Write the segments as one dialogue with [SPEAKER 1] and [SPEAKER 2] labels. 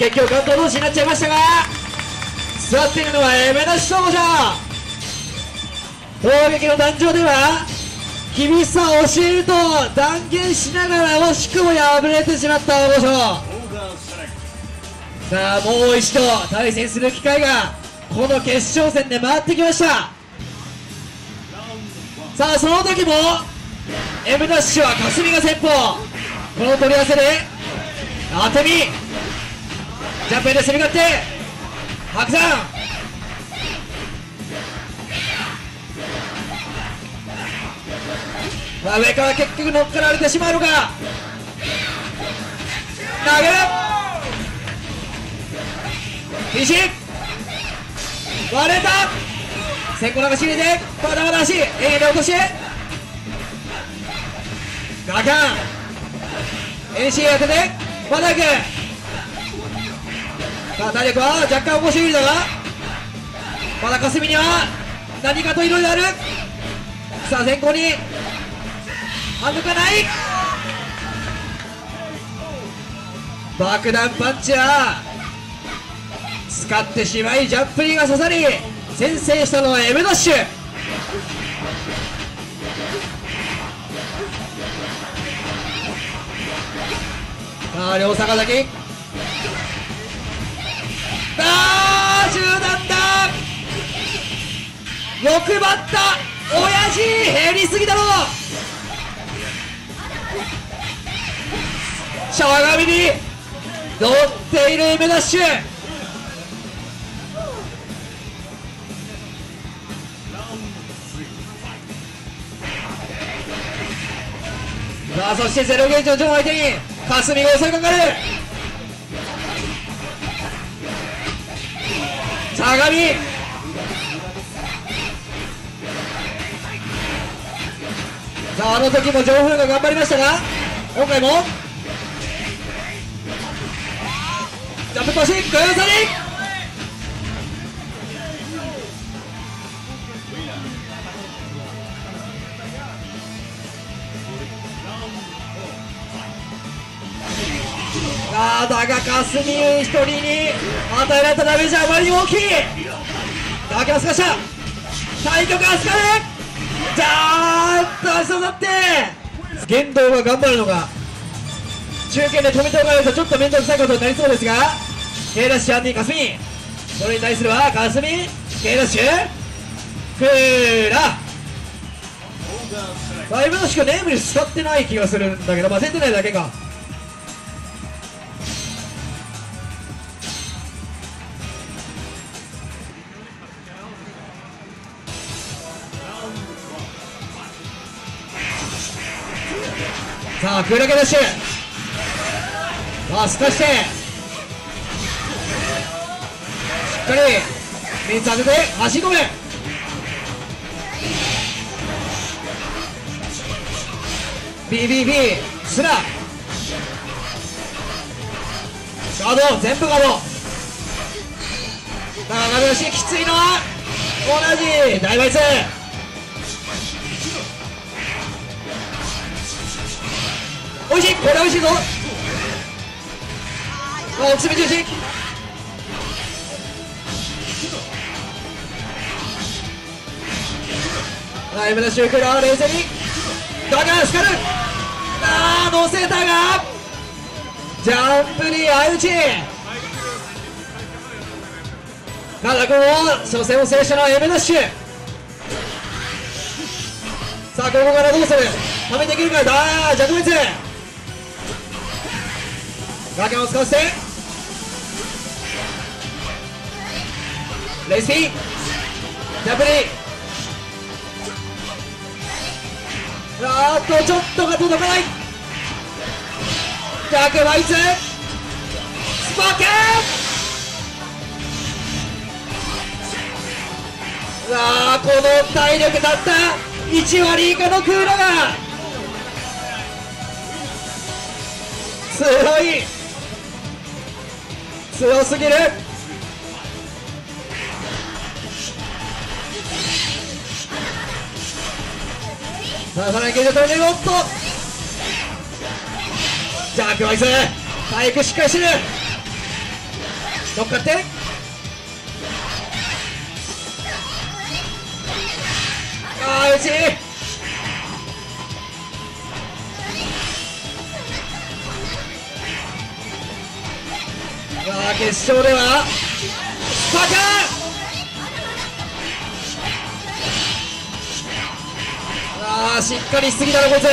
[SPEAKER 1] 結局関東同士になっちゃいましたが座っているのはエメダシ消防車攻撃の壇上では厳しさを教えると断言しながら惜しくも敗れてしまった大御所。さあもう一度対戦する機会がこの決勝戦で回ってきました。さあその時も M ダッシュは霞が先鋒この取り合わせで当て身。ジャンプで攻め勝って白山。まあ上から結局乗っかられてしまうのか。投げる。禁止割れた。先行流し入れてまだまだ足。A で落とし。ガカン。NC 当ててまだ行くさあ体力は若干起こし入りだがまだ霞には何かといろいろある。さあ先行に反応がない。爆弾パンチは使ってしまいジャンプリーが刺さり先制したのはエメダッシュ。さあ両逆崎。あー中断だ欲張った。親父減りすぎだろ。しゃがみに乗っているメダッシュ。さあそしてゼロゲージのジョン相手に霞が襲いかかる。相模さああの時もジョンフーが頑張りましたが。今回も。ジャンプパシグーサリあだが霞一人に与えられたダメージはあまりにも大きいだけはすかした対局はすかるじゃーっと足刺さって言動が頑張るのが中継で止めておかないとちょっと面倒くさいことになりそうですが K ダッシュアンディ霞それに対するは霞 K ダッシュクーラだいぶのしかネームに使ってない気がするんだけどまあ出てないだけかさあクーラケダッシュさあすかしてしっかり3つ当てて足込めビビビスラガード全部ガード。さあガードしきついのは同じ。大バイツいしいこれおいしいぞ。あおくすみ重視ライブのシュークラー冷静にだがスカル。ああ乗せたが。ジャンプに相打ち。ただこの初戦を制したのはエメダッシュ。さあここからどうする？ためできるか。だー弱滅。ガケンを使わせてレイスピンジャンプリーあーっとちょっとが届かない。逆バイツスパーケンあーこの体力たった。1割以下のクーラーが。強い。強すぎる。さあさらにゲージを取れるおっとジャークバイス体育しっかりしてる乗っかって。ああうち。決勝ではバカああしっかりしすぎだろこいつ。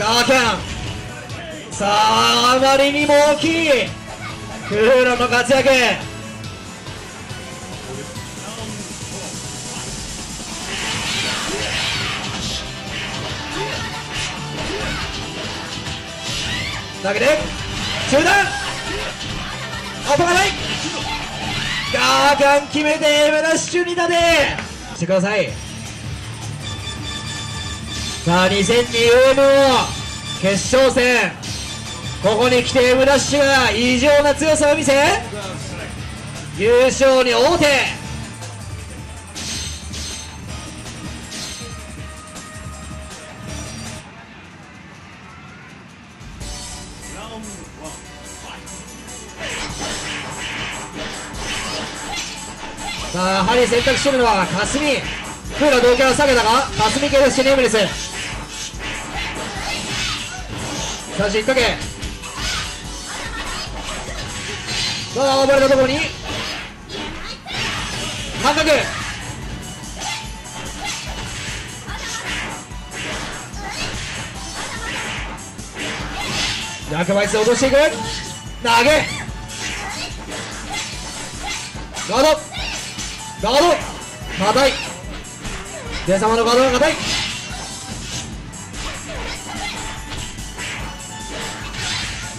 [SPEAKER 1] ガーキャン。さああまりにも大きい。クーロンの活躍。投げて中段音がない。ガーキャン決めてムラッシュにだで。してください。さあ 2002UMO 決勝戦。ここに来てムラッシュが異常な強さを見せ優勝に王手。さあやはり選択してるのは霞。クーラー同キャラ下げたが霞系ですしネームですさあ引っ掛け。さあ暴れたところに。半角。役枚数落としていく。投げ。ガード。ガード。硬い。出様のガードが硬い。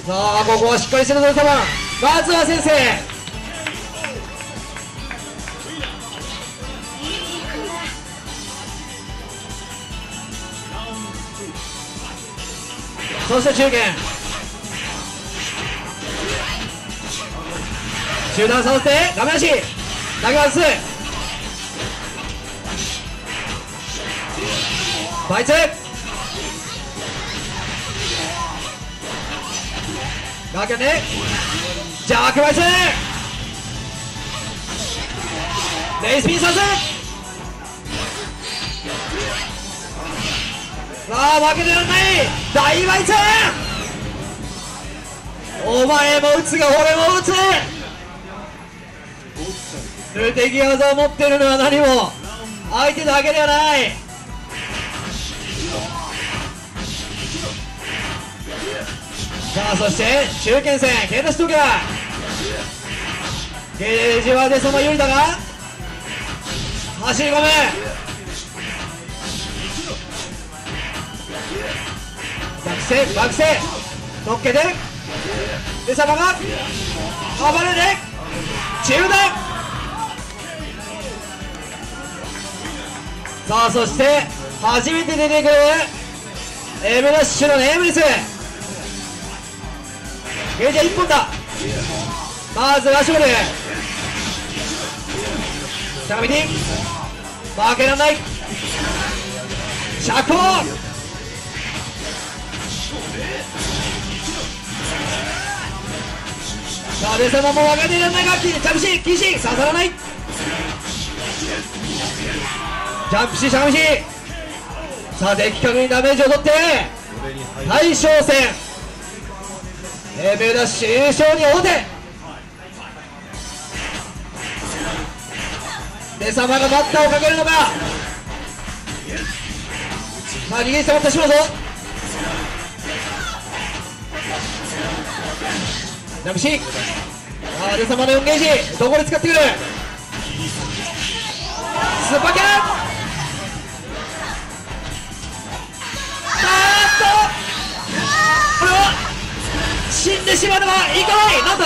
[SPEAKER 1] さあここはしっかりしてるぞ出様。まずは先生。そして中堅。中段させてダメ出し投げますバイツガーキャンねジャークバイツレイスピンさせさあ負けてらんない大バイツお前も打つが俺も打つ。無敵技を持ってるのは何も相手だけではない。さあそして中堅戦ケータストキャゲージは出様有利だが走り込む。バクセバクセ乗っけて。出様が暴れて中段。さあそして初めて出てくるエムラッシュのネームレス。ゲージは1本だ。まずラシュブル。高見に負けられない。釈放さあレセマも分かっていられないが着地禁止刺さらない。ジャンプししゃがみし。さあ的確にダメージを取って。大将戦。エムダッシュ優勝に王手。出様がバッターをかけるのか。さあ逃げに迫ってしまうぞ。ジャンプし。さあ出様の4ゲージ。どこで使ってくる。スーパーキャンこれは死んでしまうのはいかないなんだ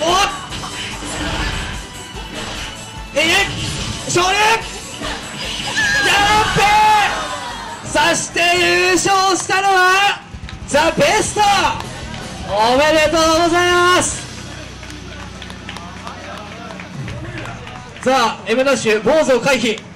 [SPEAKER 1] おっえい勝利。ジャンプそして優勝したのはザ・ベストおめでとうございますさあ M ダッシュ坊主を回避